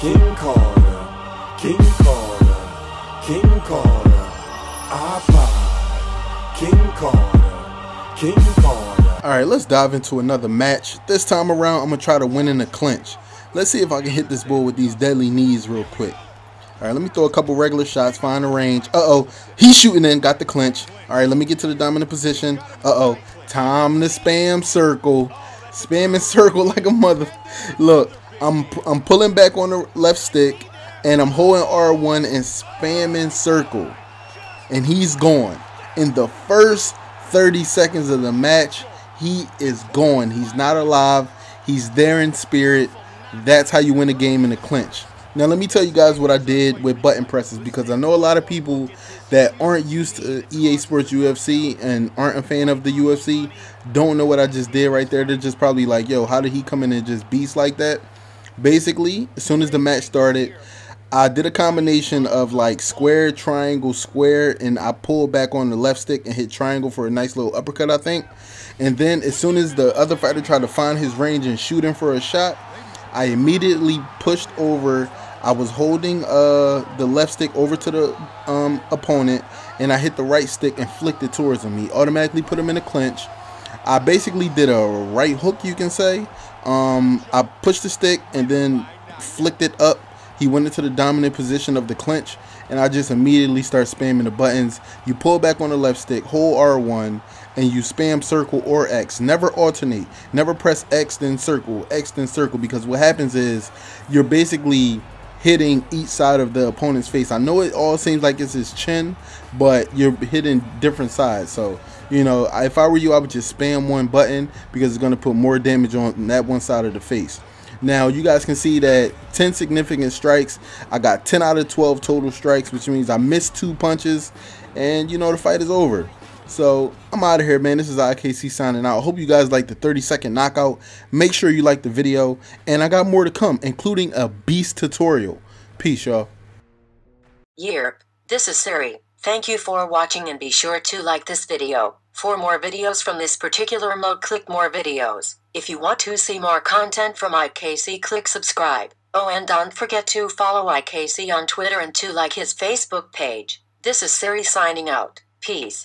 King Carter, King Carter, King Carter, iPod, King Carter, King Carter. All right, let's dive into another match. This time around, I'm gonna try to win in a clinch. Let's see if I can hit this bull with these deadly knees real quick. All right, let me throw a couple regular shots, find the range. Uh-oh, he's shooting in, got the clinch. All right, let me get to the dominant position. Uh-oh, time to spam circle. Spamming circle like a mother. Look, I'm, I'm pulling back on the left stick, and I'm holding R1 and spamming circle. And he's gone. In the first 30 seconds of the match, he is gone. He's not alive. He's there in spirit. That's how you win a game in a clinch. Now let me tell you guys what I did with button presses because I know a lot of people that aren't used to EA Sports UFC and aren't a fan of the UFC don't know what I just did right there. They're just probably like, yo, how did he come in and just beast like that? Basically, as soon as the match started, I did a combination of like square, triangle, square, and I pulled back on the left stick and hit triangle for a nice little uppercut, I think. And then as soon as the other fighter tried to find his range and shoot him for a shot, I immediately pushed over. I was holding uh, the left stick over to the um, opponent, and I hit the right stick and flicked it towards him. He automatically put him in a clinch. I basically did a right hook, you can say. Um, I pushed the stick and then flicked it up. He went into the dominant position of the clinch, and I just immediately start spamming the buttons. You pull back on the left stick, hold R1, and you spam circle or X. Never alternate. Never press X then circle, X then circle because what happens is you're basically hitting each side of the opponent's face. I know it all seems like it's his chin, but you're hitting different sides. So, you know, if I were you, I would just spam one button because it's going to put more damage on that one side of the face. Now, you guys can see that 10 significant strikes. I got 10 out of 12 total strikes, which means I missed two punches. And, you know, the fight is over. So I'm out of here, man. This is IKC signing out. I hope you guys like the 30 second knockout. Make sure you like the video. And I got more to come, including a beast tutorial. Peace, y'all. Yerp, this is Siri. Thank you for watching and be sure to like this video. For more videos from this particular mode, click more videos. If you want to see more content from IKC, click subscribe. Oh, and don't forget to follow IKC on Twitter and to like his Facebook page. This is Siri signing out. Peace.